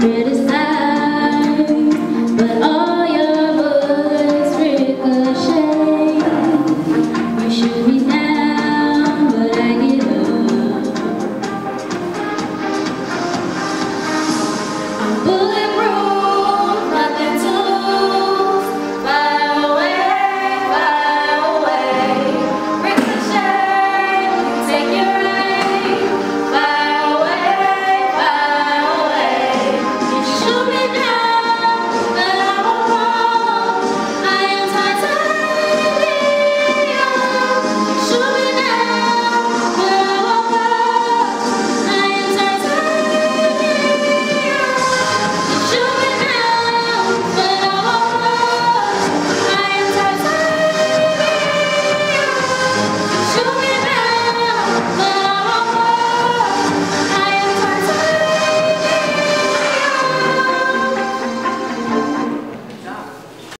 criticize, but all